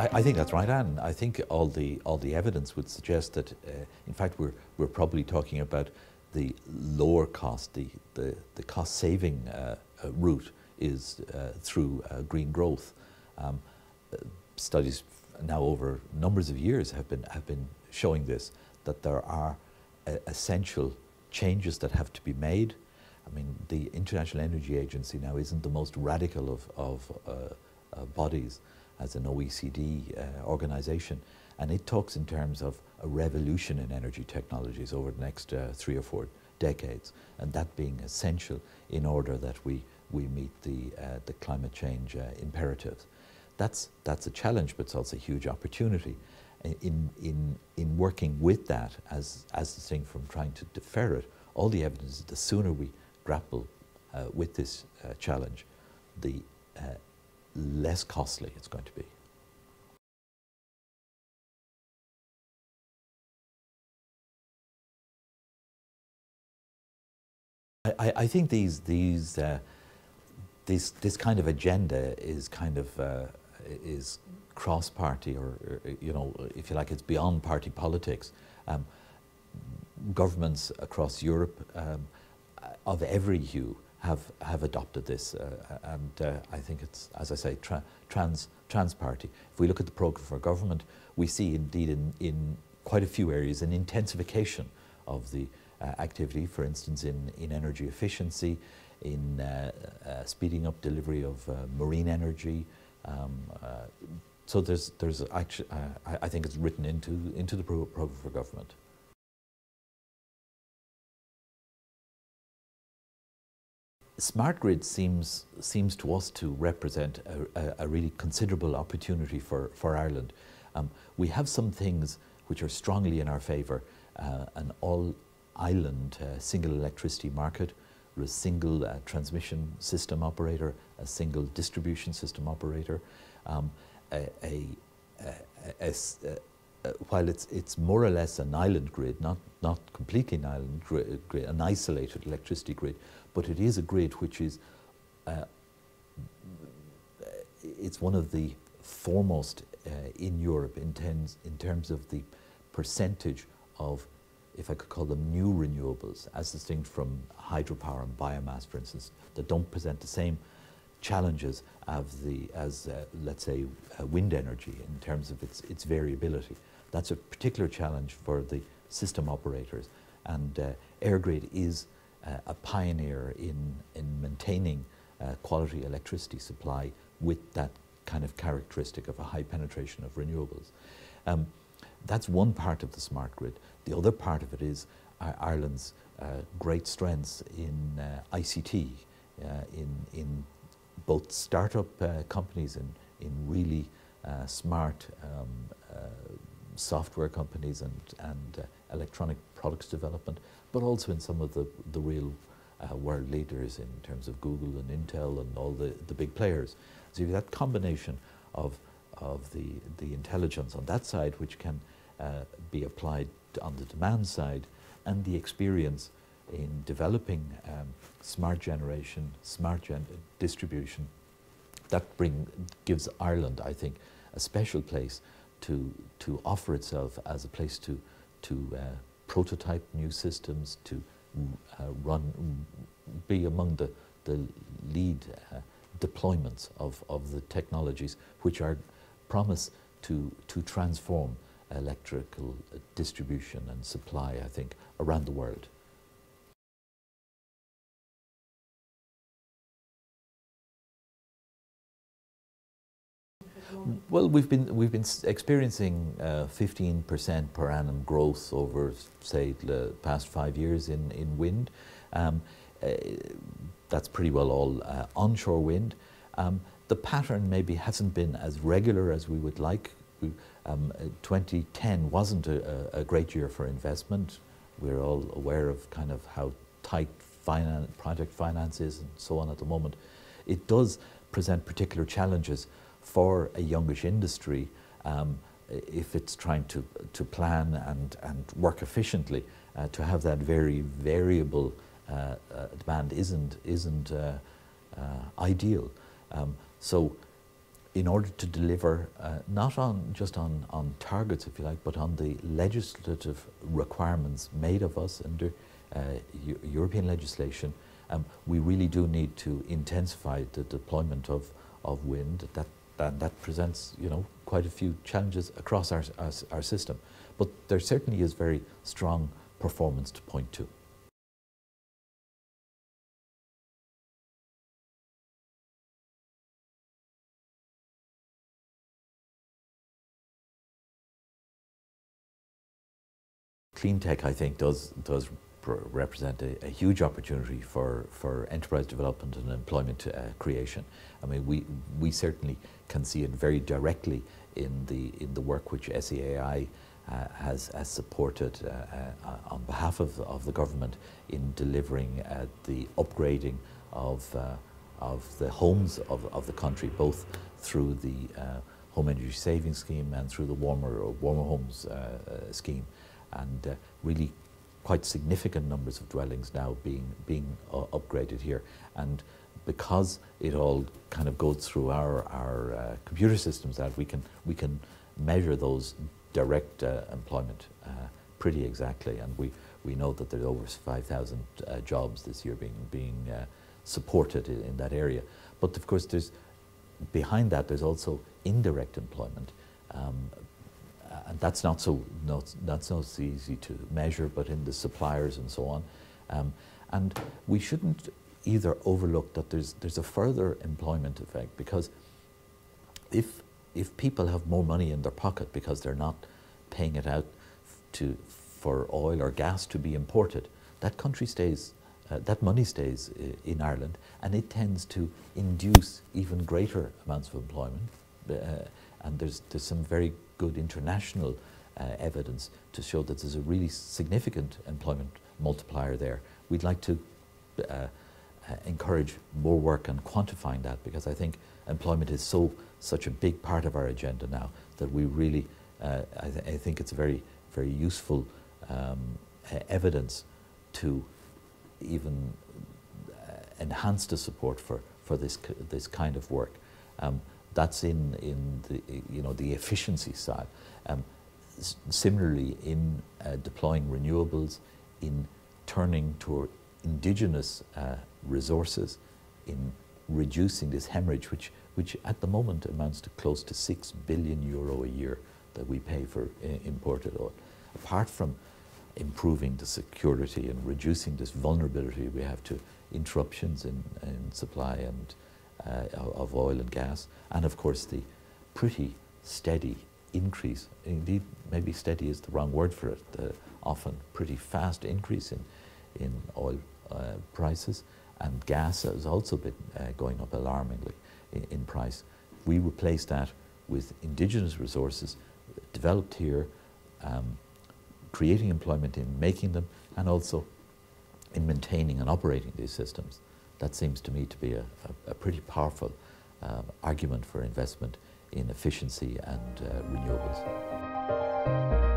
I, I, think that's right, Anne. I think all the all the evidence would suggest that, uh, in fact, we're we're probably talking about the lower cost, the the, the cost saving uh, uh, route is uh, through uh, green growth. Um, studies now over numbers of years have been have been showing this that there are essential changes that have to be made. I mean, the International Energy Agency now isn't the most radical of, of bodies as an OECD uh, organization, and it talks in terms of a revolution in energy technologies over the next uh, three or four decades, and that being essential in order that we, we meet the, uh, the climate change uh, imperatives. That's, that's a challenge, but it's also a huge opportunity in, in, in working with that as, as distinct from trying to defer it, all the evidence is the sooner we grapple uh, with this uh, challenge, the uh, less costly it's going to be. I, I think these, these, uh, this, this kind of agenda is kind of uh, is cross-party or, or, you know, if you like, it's beyond party politics. Um, governments across Europe um, of every hue have, have adopted this uh, and uh, I think it's, as I say, tra trans, trans party. If we look at the programme for government, we see indeed in, in quite a few areas an intensification of the uh, activity, for instance, in, in energy efficiency, in uh, uh, speeding up delivery of uh, marine energy, um, so there's, there's actually, uh, I, I, think it's written into, into the program for government. Smart grid seems, seems to us to represent a, a, a really considerable opportunity for, for Ireland. Um, we have some things which are strongly in our favour, uh, an all-island uh, single electricity market, a single uh, transmission system operator, a single distribution system operator, um, a, a, a, a, while it's, it's more or less an island grid, not, not completely an island grid, an isolated electricity grid, but it is a grid which is, uh, it's one of the foremost uh, in Europe in terms, in terms of the percentage of, if I could call them new renewables, as distinct from hydropower and biomass, for instance, that don't present the same challenges of the, as, uh, let's say, uh, wind energy in terms of its, its variability. That's a particular challenge for the system operators. And uh, EirGrid is uh, a pioneer in, in maintaining uh, quality electricity supply with that kind of characteristic of a high penetration of renewables. Um, that's one part of the smart grid. The other part of it is Ireland's uh, great strengths in ICT, in, in both startup uh, companies and in really uh, smart um, uh, software companies and, and uh, electronic products development, but also in some of the, the real uh, world leaders in terms of Google and Intel and all the, the big players. So you have that combination of, of the, the intelligence on that side, which can uh, be applied on the demand side, and the experience in developing um, smart generation, smart gen distribution. That bring, gives Ireland, I think, a special place to, to offer itself as a place to, to uh, prototype new systems, to uh, run, be among the, the lead uh, deployments of, of the technologies which are promise to, to transform electrical distribution and supply, I think, around the world. Well, we've been we've been experiencing 15% uh, per annum growth over, say, the past five years in in wind. Um, uh, that's pretty well all uh, onshore wind. Um, the pattern maybe hasn't been as regular as we would like. We, um, 2010 wasn't a, a, great year for investment. We're all aware of kind of how tight finance, project finance is and so on at the moment. It does present particular challenges for a youngish industry um, if it's trying to, to plan and, and work efficiently, uh, to have that very variable uh, uh, demand isn't, isn't uh, uh, ideal. Um, so in order to deliver uh, not on just on, on targets, if you like, but on the legislative requirements made of us under European legislation, um, we really do need to intensify the deployment of, of wind. That, that, that presents, you know, quite a few challenges across our, our, our system. But there certainly is very strong performance to point to. clean tech, I think, does does represent a, a, huge opportunity for, for enterprise development and employment uh, creation. I mean, we, we certainly can see it very directly in the, in the work which SEAI uh, has, has supported uh, uh, on behalf of, of the government in delivering uh, the upgrading of, uh, of the homes of, of the country, both through the Home Energy Saving Scheme and through the Warmer, warmer Homes scheme and really quite significant numbers of dwellings now being, being uh, upgraded here. And because it all kind of goes through our, our uh, computer systems that we can, we can measure those direct uh, employment uh, pretty exactly. And we, we know that there's over 5,000 uh, jobs this year being, being supported in, in that area. But of course, there's, behind that, there's also indirect employment. Um, and that's not so not, not so easy to measure, but in the suppliers and so on. Um, and we shouldn't either overlook that there's there's a further employment effect because if if people have more money in their pocket because they're not paying it out to for oil or gas to be imported, that country stays. Uh, that money stays in Ireland, and it tends to induce even greater amounts of employment. Uh, and there's there's some very good international uh, evidence to show that there's a really significant employment multiplier there. We'd like to uh, uh, encourage more work on quantifying that because I think employment is so such a big part of our agenda now that we really, uh, I, th I, think it's a very, very useful um, evidence to even uh, enhance the support for, for this, this kind of work. Um, that's in, in the, you know, the efficiency side. Um, similarly, in uh, deploying renewables, in turning to indigenous uh, resources, in reducing this hemorrhage, which, which at the moment amounts to close to 6 billion euro a year that we pay for uh, imported oil. Apart from improving the security and reducing this vulnerability we have to interruptions in, in supply and uh, of oil and gas, and of course the pretty steady increase, indeed maybe steady is the wrong word for it, the often pretty fast increase in, in oil uh, prices, and gas has also been uh, going up alarmingly in, in, price. We replace that with indigenous resources developed here, um, creating employment in making them, and also in maintaining and operating these systems that seems to me to be a, a, a pretty powerful um, argument for investment in efficiency and uh, renewables.